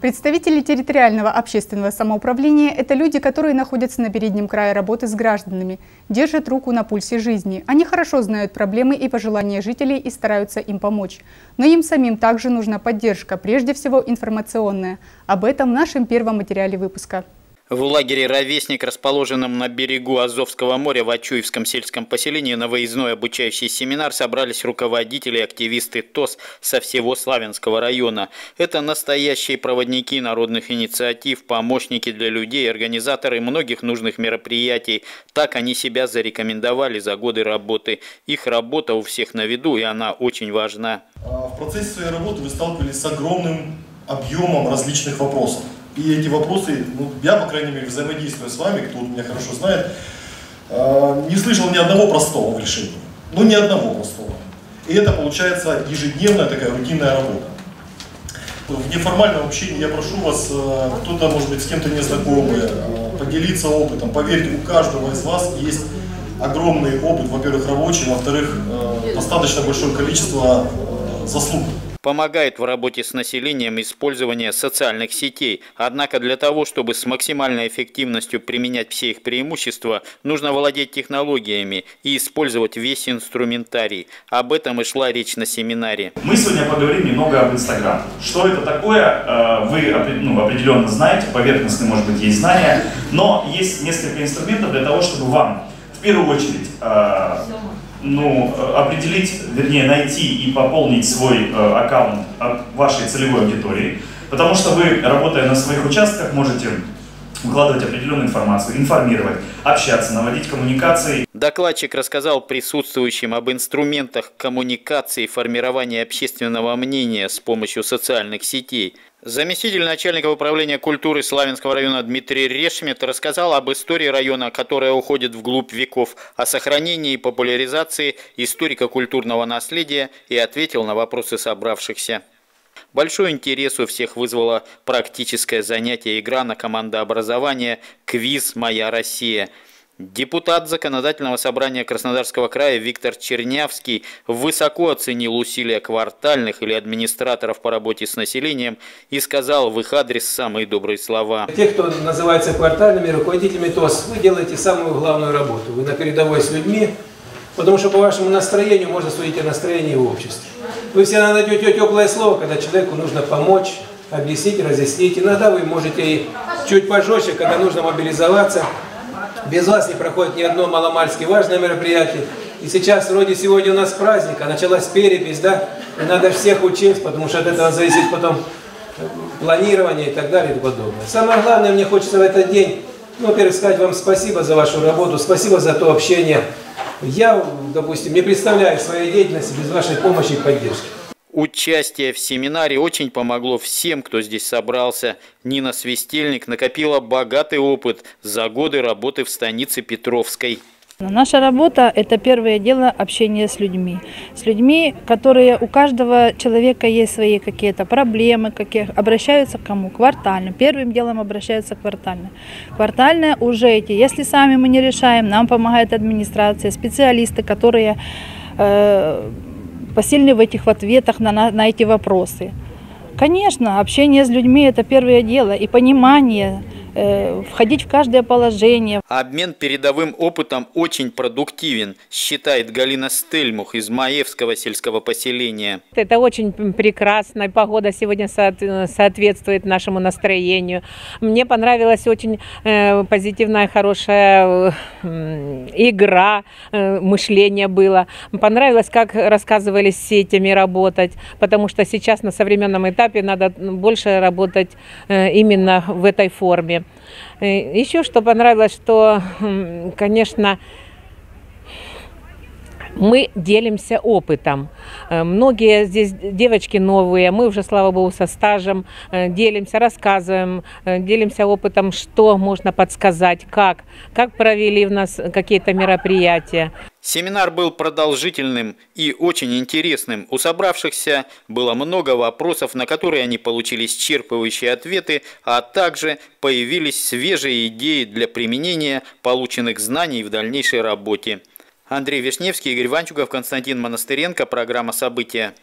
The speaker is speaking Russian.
Представители территориального общественного самоуправления – это люди, которые находятся на переднем крае работы с гражданами, держат руку на пульсе жизни. Они хорошо знают проблемы и пожелания жителей и стараются им помочь. Но им самим также нужна поддержка, прежде всего информационная. Об этом в нашем первом материале выпуска. В лагере «Ровесник», расположенном на берегу Азовского моря в Ачуевском сельском поселении, на выездной обучающий семинар собрались руководители и активисты ТОС со всего Славянского района. Это настоящие проводники народных инициатив, помощники для людей, организаторы многих нужных мероприятий. Так они себя зарекомендовали за годы работы. Их работа у всех на виду, и она очень важна. А в процессе своей работы вы сталкивались с огромным объемом различных вопросов. И эти вопросы, ну, я, по крайней мере, взаимодействуя с вами, кто меня хорошо знает, а, не слышал ни одного простого в решении. Ну, ни одного простого. И это получается ежедневная такая рутинная работа. В неформальном общении я прошу вас, а, кто-то, может быть, с кем-то не знакомый, а, поделиться опытом. Поверьте, у каждого из вас есть огромный опыт, во-первых, рабочий, во-вторых, достаточно большое количество заслуг помогает в работе с населением использование социальных сетей. Однако для того, чтобы с максимальной эффективностью применять все их преимущества, нужно владеть технологиями и использовать весь инструментарий. Об этом и шла речь на семинаре. Мы сегодня поговорим немного об Инстаграм. Что это такое, э, вы ну, определенно знаете, поверхностно, может быть, есть знания, но есть несколько инструментов для того, чтобы вам в первую очередь э, ну, определить, вернее, найти и пополнить свой э, аккаунт вашей целевой аудитории, потому что вы, работая на своих участках, можете выкладывать определенную информацию, информировать, общаться, наводить коммуникации. Докладчик рассказал присутствующим об инструментах коммуникации и формирования общественного мнения с помощью социальных сетей. Заместитель начальника управления культуры Славянского района Дмитрий Решмет рассказал об истории района, которая уходит вглубь веков, о сохранении и популяризации историко-культурного наследия и ответил на вопросы собравшихся. Большой интерес у всех вызвало практическое занятие игра на командообразование «Квиз Моя Россия», Депутат Законодательного собрания Краснодарского края Виктор Чернявский высоко оценил усилия квартальных или администраторов по работе с населением и сказал в их адрес самые добрые слова. Те, кто называется квартальными руководителями ТОС, вы делаете самую главную работу. Вы на передовой с людьми, потому что по вашему настроению можно судить о настроении в обществе. Вы всегда найдете теплое слово, когда человеку нужно помочь, объяснить, разъяснить. Иногда вы можете и чуть пожестче, когда нужно мобилизоваться. Без вас не проходит ни одно маломальски важное мероприятие. И сейчас, вроде сегодня у нас праздник, а началась перепись, да? И надо всех учить, потому что от этого зависит потом планирование и так далее и тому подобное. Самое главное, мне хочется в этот день, ну, во-первых, сказать вам спасибо за вашу работу, спасибо за то общение. Я, допустим, не представляю своей деятельности без вашей помощи и поддержки. Участие в семинаре очень помогло всем, кто здесь собрался. Нина Свистельник накопила богатый опыт за годы работы в станице Петровской. Наша работа – это первое дело общение с людьми. С людьми, которые у каждого человека есть свои какие-то проблемы, какие обращаются к кому? Квартально. Первым делом обращаются квартально. Квартально уже эти, если сами мы не решаем, нам помогает администрация, специалисты, которые э, посильны в этих ответах на, на, на эти вопросы. Конечно, общение с людьми – это первое дело, и понимание – входить в каждое положение. Обмен передовым опытом очень продуктивен, считает Галина Стельмух из Маевского сельского поселения. Это очень прекрасно, погода сегодня соответствует нашему настроению. Мне понравилась очень э, позитивная, хорошая э, игра, мышление было. Понравилось, как рассказывали с сетями работать, потому что сейчас на современном этапе надо больше работать именно в этой форме. Э, Еще что понравилось, что, конечно, мы делимся опытом. Э, многие здесь девочки новые, мы уже, слава богу, со стажем э, делимся, рассказываем, делимся опытом, что можно подсказать, как, как провели в нас какие-то мероприятия. Семинар был продолжительным и очень интересным. У собравшихся было много вопросов, на которые они получили исчерпывающие ответы, а также появились свежие идеи для применения полученных знаний в дальнейшей работе. Андрей Вишневский, Игорь Ванчугов, Константин Монастыренко. Программа «События».